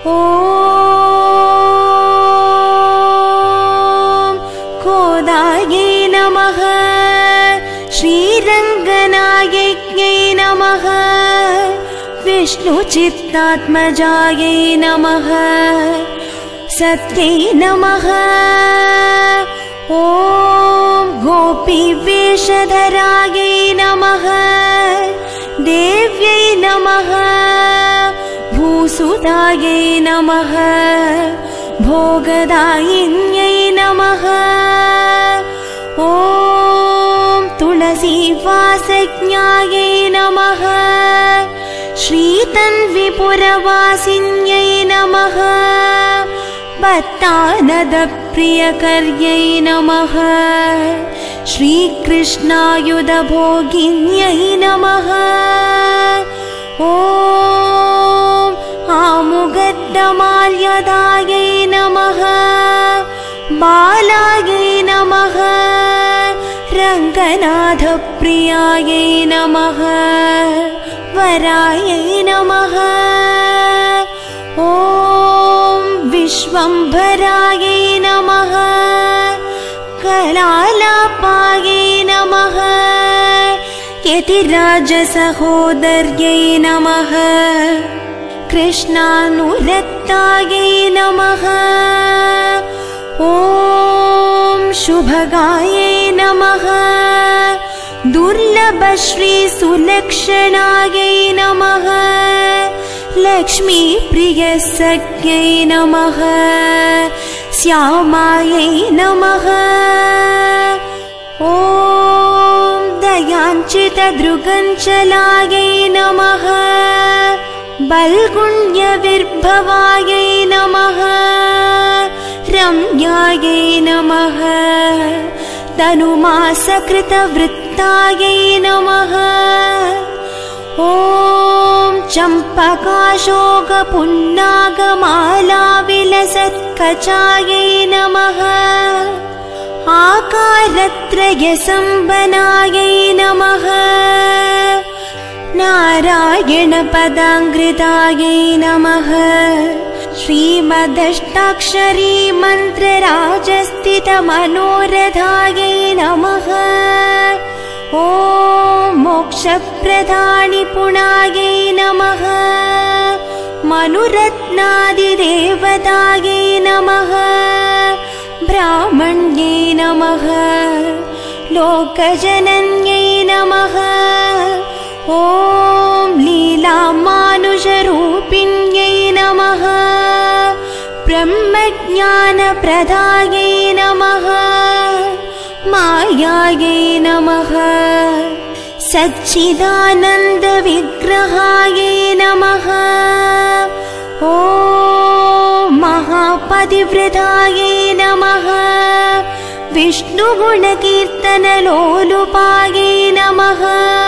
ॐ कोदायै नमः। श्रीरङ्गनायज्ञै नमः। विष्णुचित्तात्मजायै नमः। सत्यै नमः। ॐ गोपीवेषधरायै नमः। देव्यै नमः भूसुदायै नमः भोगदायिन्यै नमः। ॐ तुलसीवासज्ञायै नमः श्रीतन्विपुरवासिन्यै नमः भक्तानदप्रियकर्यै नमः श्रीकृष्णायुधभोगिन्यै नमः। ॐ आमुगड्डमाल्यदायै नमः। बालायै नमः। रङ्गनाथप्रियायै नमः। वरायै नमः। ॐ विश्वम्भरायै नमः। कलालापायै नमः। यतिराजसहोदर्यै नमः कृष्णानुरक्तायै नमः। ॐ शुभगायै नमः। दुर्लभश्रीसुलक्षणायै नमः। लक्ष्मीप्रियसख्यै नमः। श्यामायै नमः। ॐ दयाञ्चितदृगञ्चलायै नमः बल्गुण्यविर्भवायै नमः रम्यायै नमः तनुमासकृतवृत्तायै नमः। ॐ चम्पकाशोकपुन्नागमालाविलसत्कचायै नमः आकारत्रयसम्बनायै नमः नारायणपदाङ्कृतायै नमः। श्रीमदष्टाक्षरी मन्त्रराजस्थितमनोरथायै नमः। ॐ मोक्षप्रदानिपुणायै नमः। मनुरत्नादिदेवतायै नमः। ब्राह्मण्यै नमः। लोकजनन्यै नमः ॐ लीलामानुषरूपिण्यै नमः। ब्रह्मज्ञानप्रदायै नमः। मायायै नमः। सच्चिदानन्दविग्रहायै नमः। ॐ महापतिव्रतायै नमः। विष्णुगुणकीर्तनलोलुपायै नमः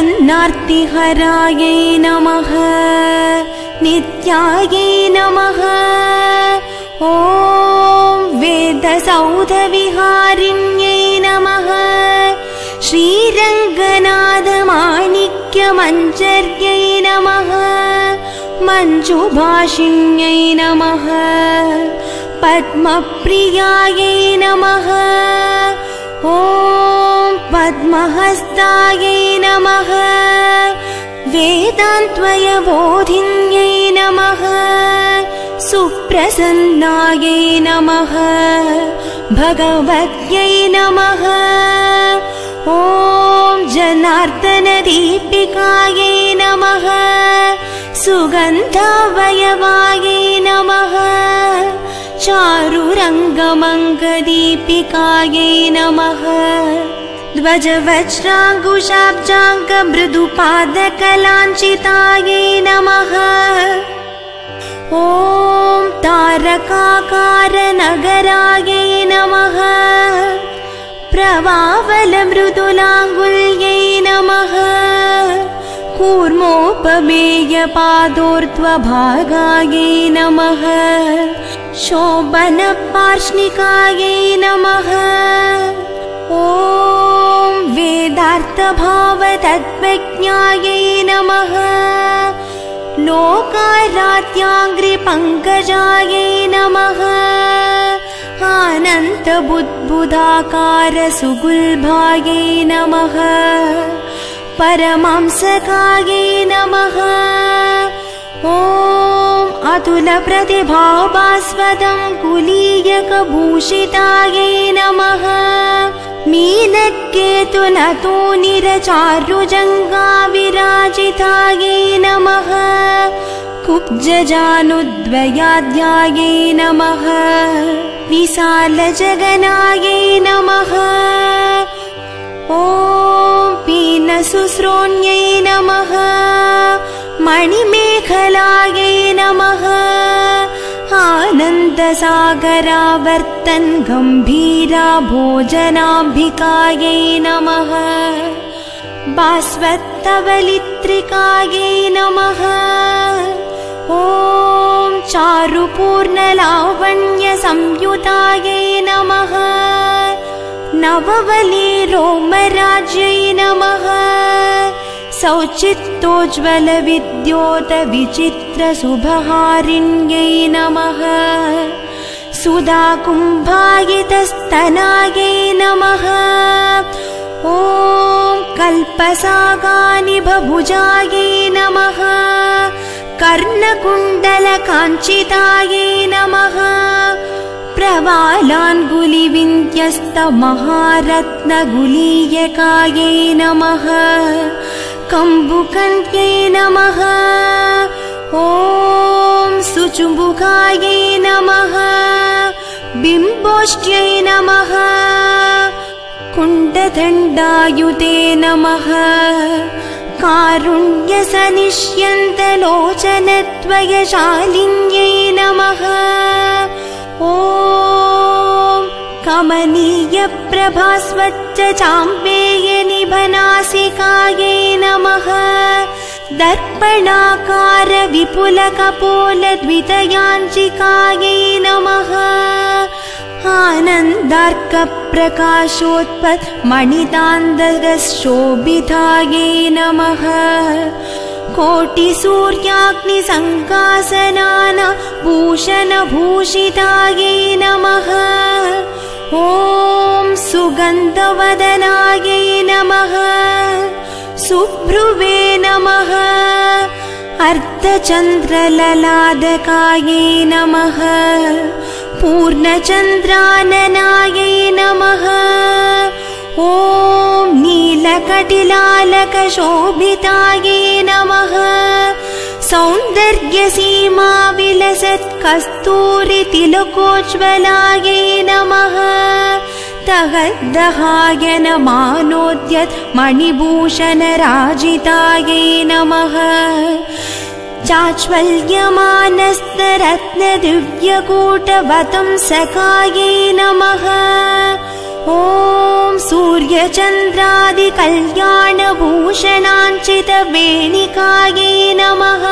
प्रपन्नार्तिहरायै नमः नित्यायै नमः। ॐ वेदसौधविहारिण्यै नमः। श्रीरङ्गनाथमाणिक्यमञ्चर्यै नमः। मञ्जुभाषिण्यै नमः। पद्मप्रियायै नमः ॐ पद्महस्तायै नमः। वेदान्त्वयबोधिन्यै नमः। सुप्रसन्नायै नमः। भगवत्यै नमः। ॐ जनार्दनदीपिकायै नमः। सुगन्धावयवायै नमः चारुरङ्गमङ्गदीपिकायै नमः। ध्वजवज्राङ्कुशाब्जाङ्गमृदुपादकलाञ्चितायै नमः। ॐ तारकाकारनगरायै नमः। प्रवावलमृदुलाङ्गुल्यै नमः। कूर्मोपमेयपादोर्ध्वभागायै नमः शोभनपार्ष्णिकायै नमः। ॐ वेदार्थभावतत्त्वज्ञायै नमः। लोकाराध्यायै आद्याङ्घ्रिपङ्कजायै नमः। आनन्तबुद्बुधाकारसुगुल्भायै नमः। परमांसकायै नमः ॐ अतुलप्रतिभास्वदं कुलीयकभूषितायै नमः। मीनकेतुनतो निरचारुजङ्गाविराजितायै नमः। कुब्जजानुद्वयाध्यायै नमः। विशालजगनायै नमः। ॐ पीनसुस्रोण्यै नमः मणिमेखलायै नमः। आनन्दसागरावर्तन् गम्भीरा भोजनाम्बिकायै नमः। बास्वत्तवलित्रिकायै नमः। ॐ चारुपूर्णलावण्यसंयुतायै नमः। नववली रोमराज्यै नमः सौचित्तोज्ज्वलविद्योतविचित्रशुभहारिण्यै नमः। सुधाकुम्भायितस्तनायै नमः। ॐ कल्पसागानि बभुजायै नमः। कर्णकुण्डलकाञ्चितायै नमः। प्रवालाङ्गुलिविन्त्यस्तमहारत्नगुलीयकायै नमः कम्बुकन्त्यै नमः। ॐ सुचुम्बुकायै नमः। बिम्बोष्ट्यै नमः। कुण्डदण्डायुते नमः। कारुण्यसनिष्यन्तलोचनद्वयशालिन्यै नमः। ॐ कमनीयप्रभास्वच्च चाम्पेयनिभनासिकायै नमः दर्पणाकारविपुलकपोलद्वितयाञ्चिकायै नमः। आनन्दार्कप्रकाशोत्पत् मणितान्दरशोभितायै नमः। कोटिसूर्याग्निसङ्कासनान भूषणभूषितायै नमः। ॐ सुगन्धवदनायै नमः सुभ्रुवे नमः। अर्धचन्द्रललादकायै नमः। पूर्णचन्द्राननायै नमः। ॐ नीलकटिलालकशोभितायै नमः। सौन्दर्यसीमा विलसत् कस्तूरितिलकोज्ज्वलायै नमः तगद्दहाय नमानोद्यत् मणिभूषणराजितायै नमः। चाच्वल्यमानस्तरत्नदिव्यकूटवतं सकायै नमः। ॐ सूर्यचन्द्रादिकल्याणभूषणाञ्चितवेणिकायै नमः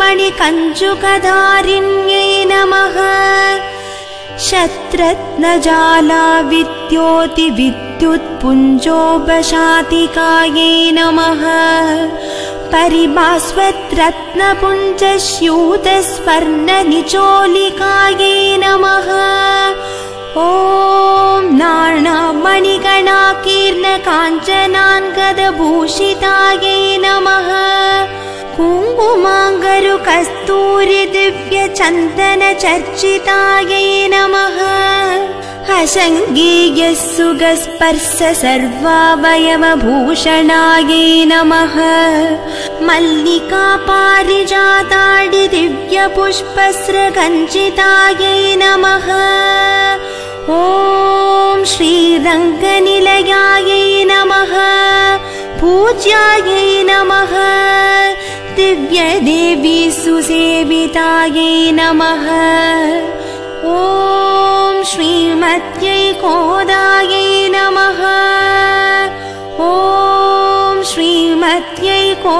मणिकञ्जुकधारिण्यै नमः शत्रत्नजाला विद्योतिविद्युत्पुञ्जोपशातिकायै नमः परिभास्वत्रत्नपुञ्जस्यूतस्वर्णनिचोलिकायै नमः ॐ नाणामणिगणाकीर्णकाञ्चनान्गदभूषितायै नमः। कुङ्कुमाङ्गरु कस्तूरि नमः। असङ्गीयः सुगस्पर्श सर्वावयवभूषणायै नमः। मल्लिका पारिजाताडि दिव्यपुष्पस्रगञ्चितायै नमः श्रीरङ्गनिलयायै नमः पूज्यायै नमः दिव्यदेवी सुसेवितायै नमः। ॐ श्रीमत्यै कोदायै नमः ॐ श्रीमत्यै को